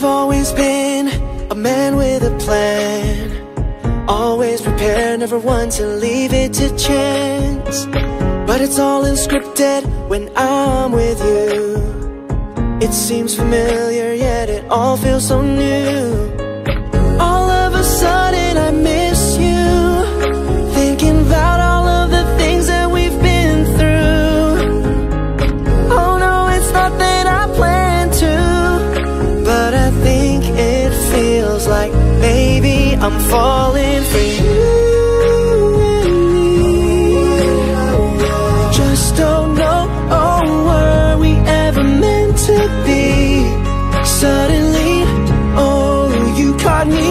I've always been a man with a plan. Always prepared, never one to leave it to chance. But it's all unscripted when I'm with you. It seems familiar, yet it all feels so new I'm falling for you Just don't know oh, were we ever meant to be? Suddenly, oh, you caught me